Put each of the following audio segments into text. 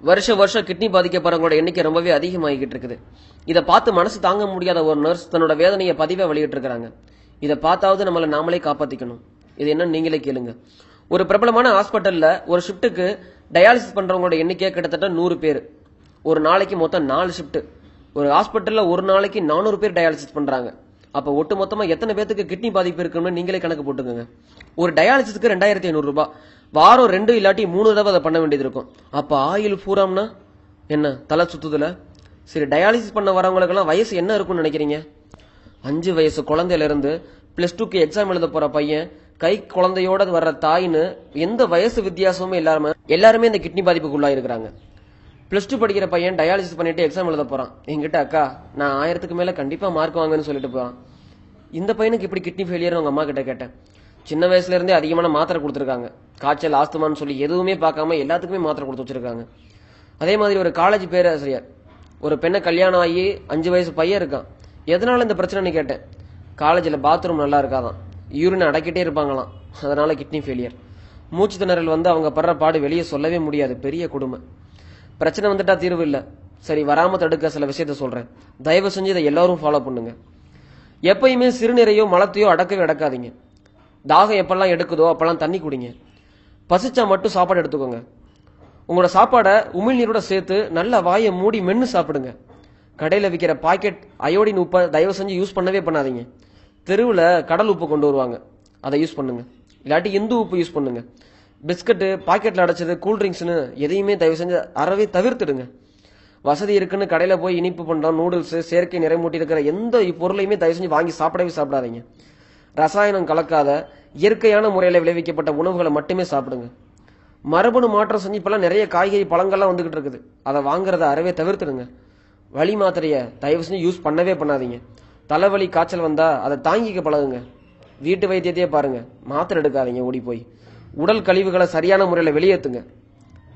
வருஷ வருஷம் கிட்னி பாதிக்கப்படுறவங்களோட எண்ணிக்கை ரொம்பவே அதிகமாகிக்கிட்டு இருக்குது. இதை பார்த்து மனசு தாங்க முடியாத ஒரு நர்ஸ் தன்னோட வேதனையை பதிவை வெளியிட்டு இருக்காங்க இதை பார்த்தாவது நம்மளை நாமளே காப்பாத்திக்கணும். இது என்ன நீங்களே கேளுங்க. ஒரு பிரபலமான ஹாஸ்பிட்டல்ல ஒரு ஷிஃப்ட்டுக்கு டயாலிசிஸ் பண்றவங்களோட எண்ணிக்கை கிட்டத்தட்ட நூறு பேர். ஒரு நாளைக்கு மொத்தம் நாலு ஷிஃப்ட்டு ஒரு ஹாஸ்பிட்டல்ல ஒரு நாளைக்கு நானூறு பேர் டயாலிசிஸ் பண்றாங்க. அப்ப ஒட்டு மொத்தமா எத்தனை பேத்துக்கு கிட்னி பாதிப்பு இருக்குன்னு நீங்களே கணக்கு போட்டுக்கோங்க. ஒரு டயாலிசிஸ்க்கு ரெண்டாயிரத்தி ஐநூறு ரூபாய். வாரம் ரெண்டு இல்லாட்டி மூணு தடவை அதை பண்ண வேண்டியது இருக்கும். அப்ப ஆயில் பூராம்னா என்ன? தலை சுத்துதுல? சரி டயாலிசிஸ் பண்ண வரவங்களுக்கெல்லாம் வயசு என்ன இருக்கும்னு நினைக்கிறீங்க? அஞ்சு வயசு குழந்தையில இருந்து பிளஸ் டூக்கு எக்ஸாம் எழுத போற பையன் கை குழந்தையோட வர்ற தாயின்னு எந்த வயசு வித்தியாசமும் இல்லாம எல்லாருமே இந்த கிட்னி பாதிப்புக்குள்ளா இருக்கிறாங்க பிளஸ் டூ படிக்கிற பையன் டயாலிசிஸ் பண்ணிட்டு எக்ஸாம் எழுத போறான். என்கிட்ட அக்கா நான் ஆயிரத்துக்கு மேல கண்டிப்பா மார்க் வாங்கன்னு சொல்லிட்டு போறான். இந்த பையனுக்கு இப்படி கிட்னி ஃபெயிலியர் உங்க அம்மா கிட்ட கேட்டேன். சின்ன வயசுல இருந்தே அதிகமான மாத்திரை கொடுத்துருக்காங்க. காய்ச்சல் ஆஸ்துமான்னு சொல்லி எதுவுமே பார்க்காம எல்லாத்துக்குமே மாத்திரை கொடுத்து வச்சிருக்காங்க. அதே மாதிரி ஒரு காலேஜ் பேராசிரியர். ஒரு பெண்ணை கல்யாணம் ஆகி அஞ்சு வயசு பையன் இருக்கான். எதனால இந்த பிரச்சனைன்னு கேட்டேன். காலேஜில் பாத்ரூம் நல்லா இருக்காதான். யூரின் அடக்கிட்டே இருப்பாங்களாம். அதனால கிட்னி ஃபெயிலியர் மூச்சு திணறல் வந்து அவங்க படுற பாடு வெளியே சொல்லவே முடியாது. பெரிய குடும்பம் பிரச்சனை வந்துட்டா தீர்வு இல்லை. சரி வராம தடுக்க சில விஷயத்த சொல்றேன். தயவு செஞ்சு இதை எல்லாரும் ஃபாலோ பண்ணுங்க. எப்பயுமே சிறுநீரையோ மலத்தையோ அடக்கவே அடக்காதீங்க. தாகம் எப்பெல்லாம் எடுக்குதோ அப்பெல்லாம் தண்ணி குடிங்க. பசிச்சா மட்டும் சாப்பாடு எடுத்துக்கோங்க. உங்களோட சாப்பாடை உமிழ்நீரோட சேர்த்து நல்ல வாயை மூடி மென்று சாப்பிடுங்க. கடையில் விற்கிற பாக்கெட் அயோடின் உப்பை தயவு செஞ்சு யூஸ் பண்ணவே பண்ணாதீங்க. தெருவில் கடல் உப்பு கொண்டு வருவாங்க. அதை யூஸ் பண்ணுங்க. இல்லாட்டி இந்து உப்பு யூஸ் பண்ணுங்க. பிஸ்கட்டு பாக்கெட்டில் அடைச்சது கூல்ட்ரிங்க்ஸ்னு எதையுமே தயவு செஞ்சு அறவே தவிர்த்துடுங்க. வசதி இருக்குன்னு கடையில் போய் இனிப்பு பண்டம் நூடுல்ஸ் செயற்கை நிறைமூட்டி இருக்கிற எந்த பொருளையுமே தயவு செஞ்சு வாங்கி சாப்பிடவே சாப்பிடாதீங்க. ரசாயனம் கலக்காத இயற்கையான முறையில் விளைவிக்கப்பட்ட உணவுகளை மட்டுமே சாப்பிடுங்க. மரபணு மாற்றம் செஞ்சு இப்போல்லாம் நிறைய காய்கறி பழங்கள்லாம் வந்துகிட்டு இருக்குது. அதை வாங்குறத அறவே தவிர்த்துடுங்க. வழி மாத்திரையை தயவு செஞ்சு யூஸ் பண்ணவே பண்ணாதீங்க. தலைவலி காய்ச்சல் வந்தால் அதை தாங்கிக்க பழகுங்க. வீட்டு வைத்தியத்தையே பாருங்கள் மாத்திரை எடுக்காதீங்க ஓடி போய் உடல் கழிவுகளை சரியான முறையில் வெளியேற்றுங்க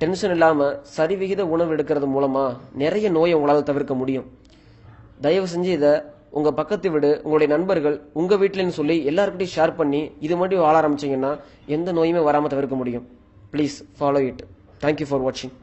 டென்ஷன் இல்லாம சரிவிகித உணவு எடுக்கிறது மூலமா நிறைய நோயை உங்களால் தவிர்க்க முடியும். தயவு செஞ்சு இதை உங்க பக்கத்து வீடு உங்களுடைய நண்பர்கள் உங்க வீட்டிலன்னு சொல்லி எல்லாருக்கிட்டையும் ஷேர் பண்ணி இது மட்டும் வாழ ஆரம்பிச்சீங்கன்னா எந்த நோயுமே வராம தவிர்க்க முடியும். Please follow it thank you for வாட்சிங்